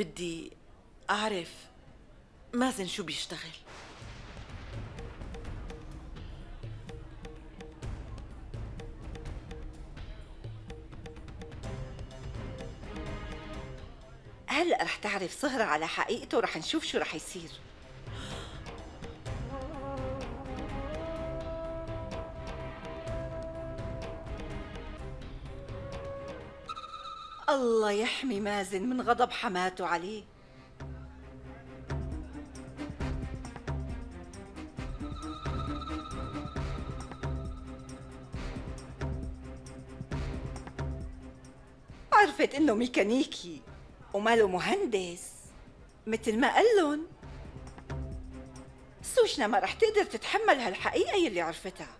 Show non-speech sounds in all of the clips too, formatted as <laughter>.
بدي أعرف مازن شو بيشتغل. هلأ رح تعرف صهرة على حقيقته ورح نشوف شو رح يصير. الله يحمي مازن من غضب حماته عليه. عرفت إنه ميكانيكي وماله مهندس مثل ما قال لهم. سوشنا ما رح تقدر تتحمل هالحقيقة يلي عرفتها.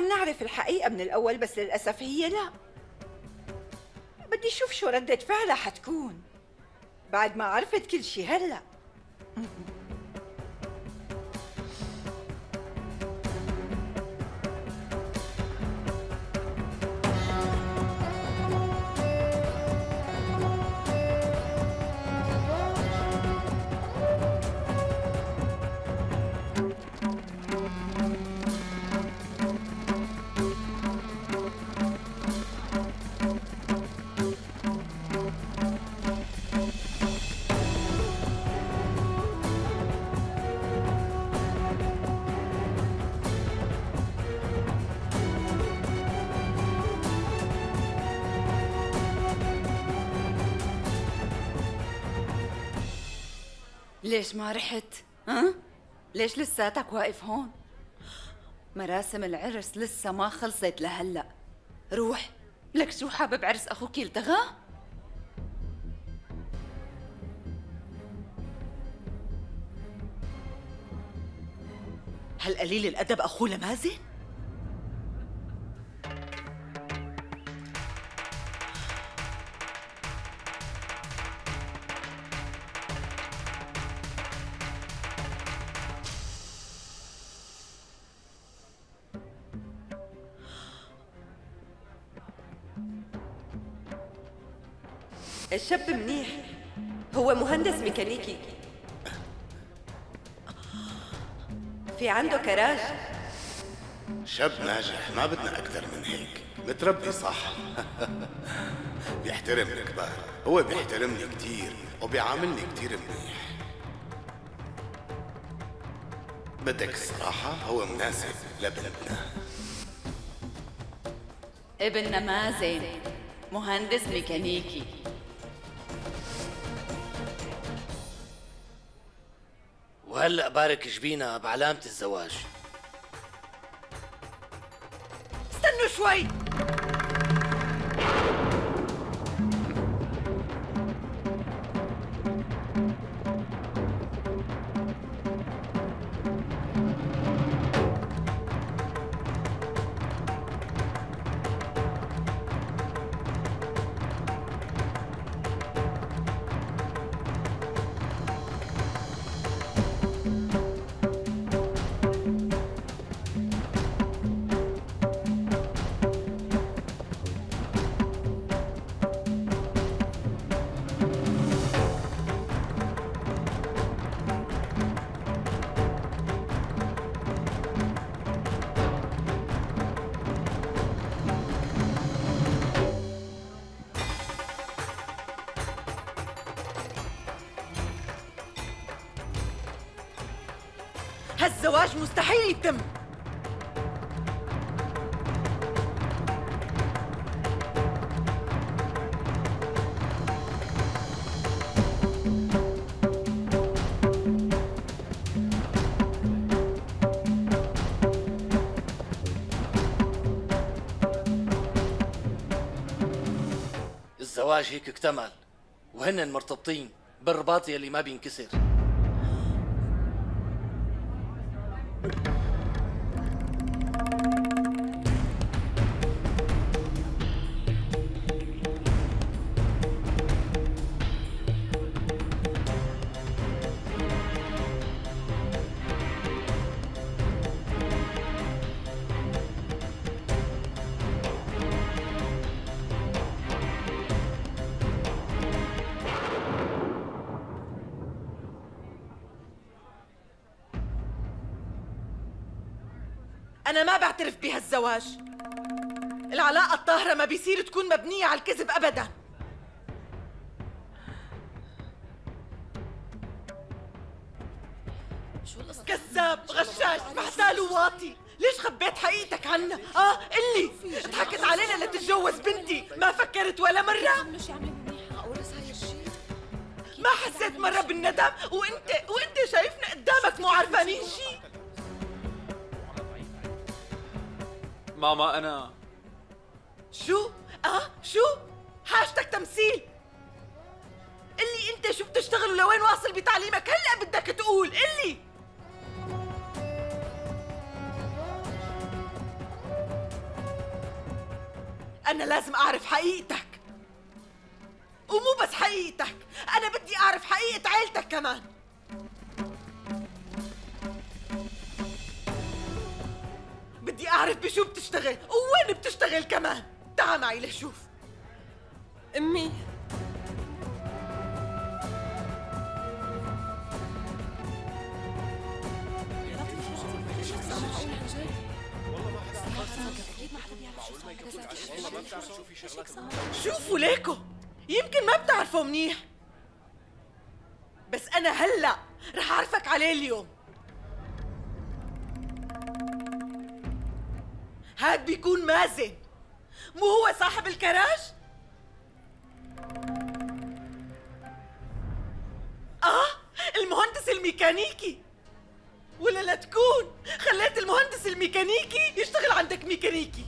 نحن بنعرف الحقيقة من الأول بس للأسف هي لا. بدي أشوف شو ردة فعلها حتكون. بعد ما عرفت كل شي هلأ. ليش ما رحت؟ ها؟ ليش لساتك واقف هون؟ مراسم العرس لسه ما خلصت لهلأ روح لك شو حابب عرس أخوك يلتغى؟ هل قليل الأدب اخوه لمازن؟ الشاب منيح. هو مهندس ميكانيكي. في عنده كراج. شاب ناجح ما بدنا أكثر من هيك. متربي صح. <laughs> بيحترم الكبار هو بيحترمني كثير وبيعاملني كثير منيح. بدك الصراحة هو مناسب لبنتنا ابننا مازن مهندس ميكانيكي. وهلأ بارك جبينا بعلامة الزواج. استنوا شوي. هالزواج مستحيل يتم. الزواج هيك اكتمل وهن مرتبطين بالرباط يلي ما بينكسر. أنا ما بعترف بهالزواج العلاقة الطاهرة ما بيصير تكون مبنية على الكذب أبداً. كذاب غشاش محتال وواطي ليش خبيت حقيقتك عنا؟ آه قلي ضحكت علينا لتتجوز بنتي. ما فكرت ولا مرة؟ ما حسيت مرة بالندم. وانت وإنت شايفنا قدامك مو عارفانين شيء ماما أنا. شو؟ آه شو؟ حاجتك تمثيل. قلي أنت شو بتشتغل ولوين واصل بتعليمك؟ هلأ بدك تقول قلي أنا لازم أعرف حقيقتك. ومو بس حقيقتك أنا بدي أعرف حقيقة عيلتك كمان. بدي أعرف بشو بتشتغل؟ ووين بتشتغل كمان؟ تعا معي لشوف. أمي. شوفوا ليكو يمكن ما بتعرفوا منيح. بس أنا هلأ رح أعرفك عليه اليوم. هاد بيكون مازن مو هو صاحب الكراج؟ آه المهندس الميكانيكي ولا لا تكون خليت المهندس الميكانيكي يشتغل عندك ميكانيكي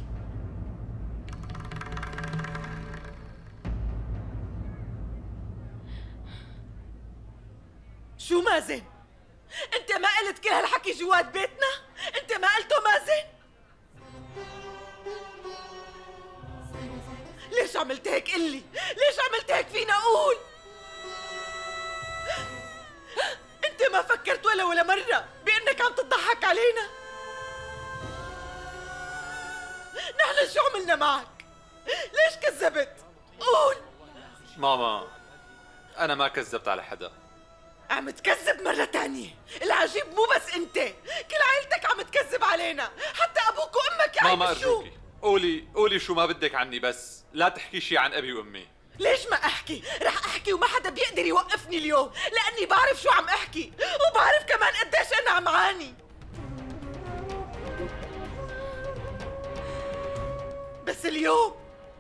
شو مازن؟ أنت ما قلت كل هالحكي جوات بيتنا؟ أنت ما قلته مازن؟ ليش عملت هيك قلي؟ ليش عملت هيك فينا أقول؟ أنت ما فكرت ولا ولا مرة بأنك عم تضحك علينا؟ نحن شو عملنا معك؟ ليش كذبت؟ قول ماما أنا ما كذبت على حدا عم تكذب مرة تانية العجيب مو بس أنت كل عيلتك عم تكذب علينا حتى أبوك وأمك يا ماما أرجوكي قولي قولي شو ما بدك عني بس لا تحكي شي عن أبي وأمي. ليش ما أحكي؟ رح أحكي وما حدا بيقدر يوقفني اليوم لأني بعرف شو عم أحكي وبعرف كمان قديش أنا عم عاني. بس اليوم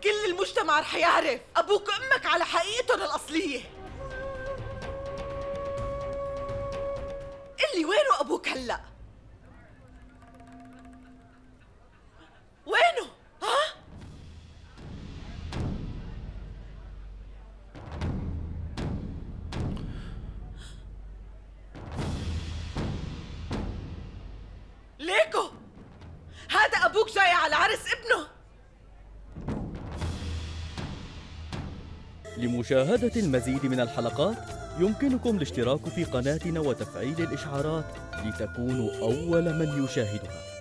كل المجتمع رح يعرف أبوك وأمك على حقيقتهم الأصلية. قلي وينه أبوك هلأ؟ أبوك جاي على عرس ابنه. لمشاهدة المزيد من الحلقات يمكنكم الاشتراك في قناتنا وتفعيل الإشعارات لتكونوا أول من يشاهدها.